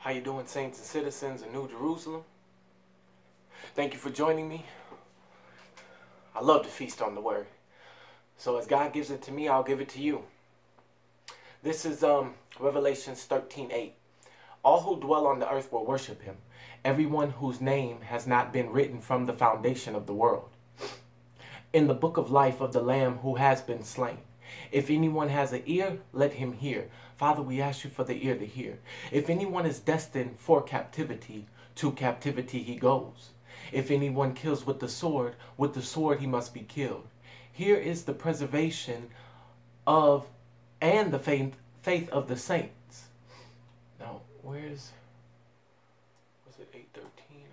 How you doing, saints and citizens of New Jerusalem? Thank you for joining me. I love to feast on the word. So as God gives it to me, I'll give it to you. This is um Revelations 13:8. All who dwell on the earth will worship him, everyone whose name has not been written from the foundation of the world. In the book of life of the Lamb who has been slain. If anyone has an ear, let him hear. Father, we ask you for the ear to hear. If anyone is destined for captivity, to captivity he goes. If anyone kills with the sword, with the sword he must be killed. Here is the preservation of and the faith faith of the saints. Now, where's was it 813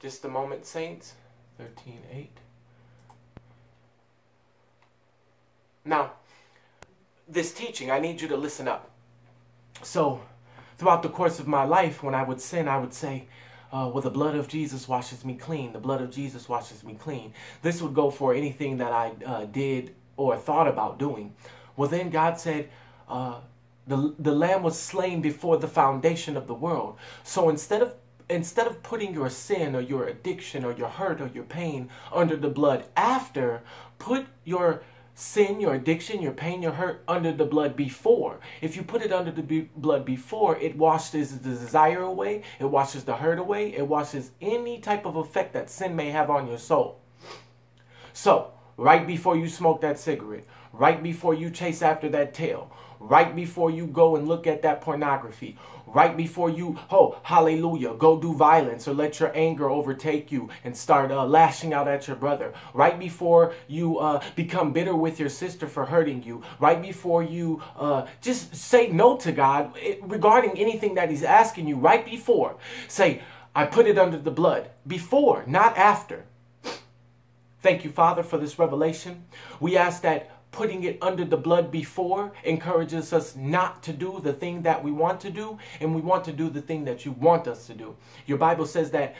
just a moment, saints? 13:8. Now, this teaching, I need you to listen up. So, throughout the course of my life, when I would sin, I would say, uh, well, the blood of Jesus washes me clean. The blood of Jesus washes me clean. This would go for anything that I uh, did or thought about doing. Well, then God said, uh, the, the lamb was slain before the foundation of the world. So instead of instead of putting your sin or your addiction or your hurt or your pain under the blood after, put your sin, your addiction, your pain, your hurt under the blood before. If you put it under the be- blood before, it washes the desire away, it washes the hurt away, it washes any type of effect that sin may have on your soul. So, right before you smoke that cigarette, right before you chase after that tail, right before you go and look at that pornography, right before you, oh, hallelujah, go do violence or let your anger overtake you and start uh, lashing out at your brother, right before you uh, become bitter with your sister for hurting you, right before you uh, just say no to God eh, regarding anything that He's asking you, right before, say, I put it under the blood, before, not after. Thank you, Father, for this revelation. We ask that putting it under the blood before encourages us not to do the thing that we want to do, and we want to do the thing that you want us to do. Your Bible says that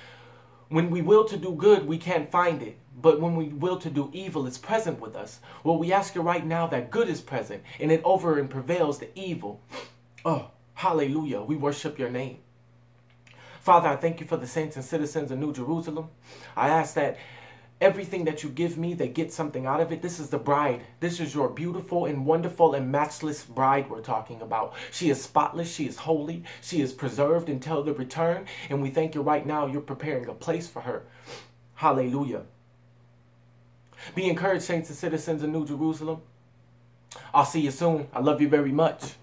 when we will to do good, we can't find it. But when we will to do evil, it's present with us. Well, we ask you right now that good is present and it over and prevails the evil. Oh, hallelujah. We worship your name. Father, I thank you for the saints and citizens of New Jerusalem. I ask that everything that you give me, they get something out of it. This is the bride. This is your beautiful and wonderful and matchless bride we're talking about. She is spotless. She is holy. She is preserved until the return. And we thank you right now. You're preparing a place for her. Hallelujah. Be encouraged, saints and citizens of New Jerusalem. I'll see you soon. I love you very much.